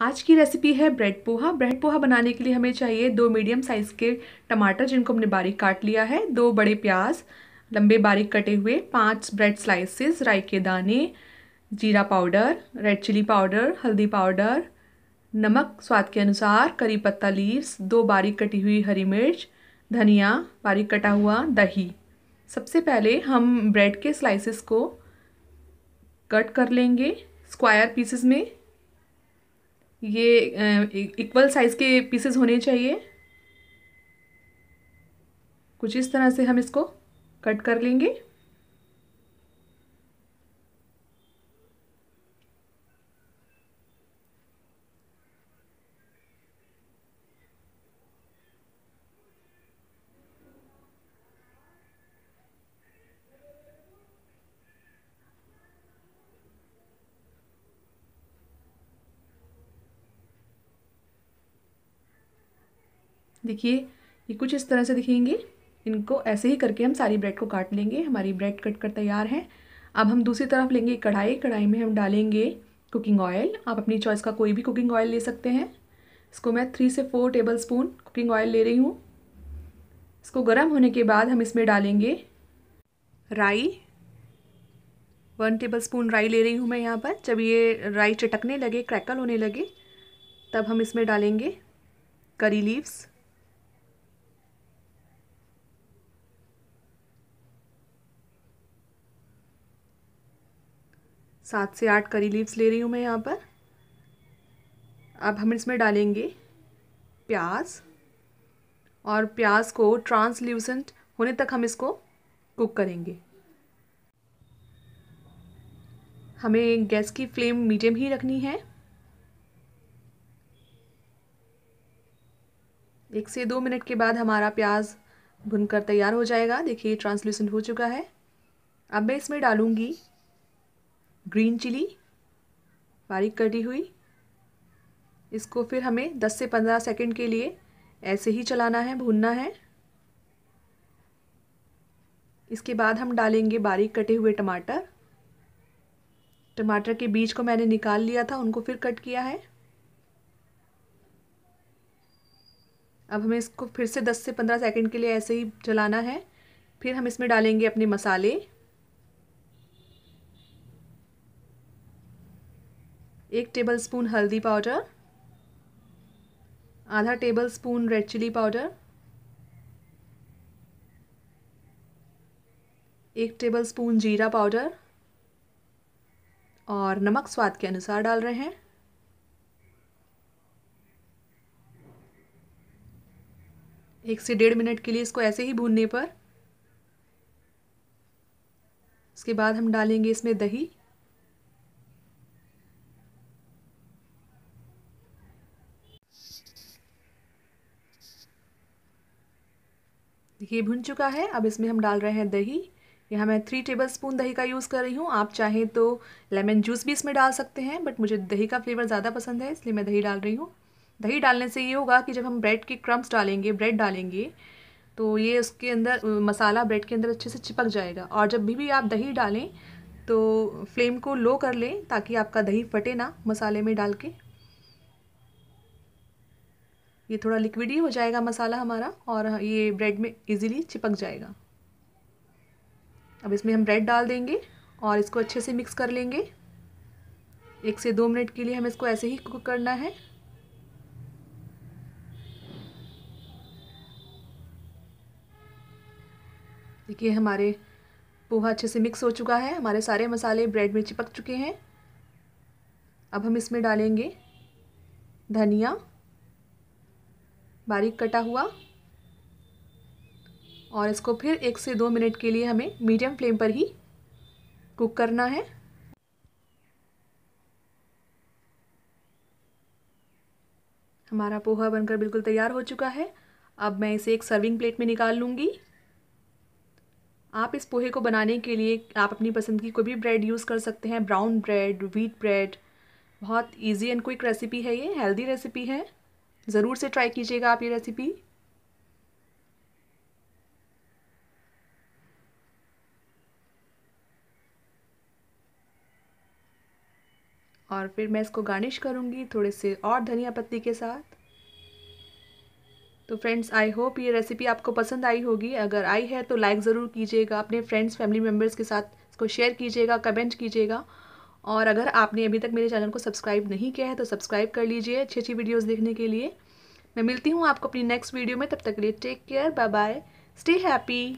आज की रेसिपी है ब्रेड पोहा। ब्रेड पोहा बनाने के लिए हमें चाहिए दो मीडियम साइज़ के टमाटर, जिनको हमने बारीक काट लिया है। दो बड़े प्याज, लंबे बारीक कटे हुए पाँच ब्रेड स्लाइसेस राई के दाने, जीरा पाउडर रेड चिली पाउडर हल्दी पाउडर नमक स्वाद के अनुसार, करी पत्ता लीव्स दो बारीक कटी हुई हरी मिर्च, धनिया, बारीक कटा हुआ दही। सबसे पहले हम ब्रेड के स्लाइसेस को कट कर लेंगे। स्क्वायर पीसेस में ये इक्वल साइज़ के पीसेस होने चाहिए। कुछ इस तरह से हम इसको कट कर लेंगे। देखिए, ये कुछ इस तरह से दिखेंगे। इनको ऐसे ही करके हम सारी ब्रेड को काट लेंगे। हमारी ब्रेड कट कर तैयार है। अब हम दूसरी तरफ़ लेंगे कढ़ाई। कढ़ाई में हम डालेंगे कुकिंग ऑयल। आप अपनी चॉइस का कोई भी कुकिंग ऑयल ले सकते हैं। इसको मैं थ्री से four tablespoon cooking oil ले रही हूँ। इसको गर्म होने के बाद हम इसमें डालेंगे राई। वन टेबल स्पून राई ले रही हूँ मैं यहाँ पर। जब ये राई चटकने लगे क्रैकल होने लगे, तब हम इसमें डालेंगे करी लीव्स सात से आठ करी लीव्स ले रही हूँ मैं यहाँ पर। अब हम इसमें डालेंगे प्याज और प्याज को ट्रांसल्यूसेंट होने तक हम इसको कुक करेंगे। हमें गैस की फ्लेम मीडियम ही रखनी है। एक से दो मिनट के बाद हमारा प्याज भुनकर तैयार हो जाएगा। देखिए ट्रांसल्यूसेंट हो चुका है। अब मैं इसमें डालूँगी ग्रीन चिली, बारीक कटी हुई। इसको फिर हमें 10 से 15 सेकंड के लिए ऐसे ही चलाना है, भूनना है। इसके बाद हम डालेंगे बारीक कटे हुए टमाटर। टमाटर के बीज को मैंने निकाल लिया था, उनको फिर कट किया है। अब हमें इसको फिर से 10 से 15 सेकंड के लिए ऐसे ही चलाना है। फिर हम इसमें डालेंगे अपने मसाले। एक टेबल स्पून हल्दी पाउडर आधा tablespoon red chilli powder एक टेबल स्पून जीरा पाउडर और नमक स्वाद के अनुसार डाल रहे हैं। एक से डेढ़ मिनट के लिए इसको ऐसे ही भूनने पर उसके बाद हम डालेंगे इसमें दही। देखिए भुन चुका है। अब इसमें हम डाल रहे हैं दही। यहाँ मैं थ्री टेबल स्पून दही का यूज़ कर रही हूँ। आप चाहें तो लेमन जूस भी इसमें डाल सकते हैं बट मुझे दही का फ्लेवर ज़्यादा पसंद है, इसलिए मैं दही डाल रही हूँ। दही डालने से ये होगा कि जब हम ब्रेड के क्रम्स डालेंगे ब्रेड डालेंगे तो ये उसके अंदर मसाला ब्रेड के अंदर अच्छे से चिपक जाएगा। और जब भी भी आप दही डालें तो फ्लेम को लो कर लें ताकि आपका दही फटे ना मसाले में डाल के। ये थोड़ा लिक्विड ही हो जाएगा मसाला हमारा और ये ब्रेड में इजीली चिपक जाएगा। अब इसमें हम ब्रेड डाल देंगे और इसको अच्छे से मिक्स कर लेंगे। एक से दो मिनट के लिए हमें इसको ऐसे ही कुक करना है। देखिए हमारे पोहा अच्छे से मिक्स हो चुका है। हमारे सारे मसाले ब्रेड में चिपक चुके हैं। अब हम इसमें डालेंगे धनिया। बारीक कटा हुआ। और इसको फिर एक से दो मिनट के लिए हमें मीडियम फ्लेम पर ही कुक करना है। हमारा पोहा बनकर बिल्कुल तैयार हो चुका है। अब मैं इसे एक सर्विंग प्लेट में निकाल लूँगी। आप इस पोहे को बनाने के लिए आप अपनी पसंद की कोई भी ब्रेड यूज़ कर सकते हैं। ब्राउन ब्रेड व्हीट ब्रेड बहुत इजी एंड क्विक रेसिपी है ये हेल्दी रेसिपी है। ज़रूर से ट्राई कीजिएगा आप ये रेसिपी और फिर मैं इसको गार्निश करूँगी थोड़े से और धनिया पत्ती के साथ। तो फ्रेंड्स आई होप ये रेसिपी आपको पसंद आई होगी। अगर आई है तो लाइक ज़रूर कीजिएगा। अपने फ्रेंड्स फैमिली मेंबर्स के साथ इसको शेयर कीजिएगा कमेंट कीजिएगा। और अगर आपने अभी तक मेरे चैनल को सब्सक्राइब नहीं किया है तो सब्सक्राइब कर लीजिए अच्छी अच्छी वीडियोज़ देखने के लिए। मैं मिलती हूँ आपको अपनी नेक्स्ट वीडियो में, तब तक के लिए take care bye bye stay happy.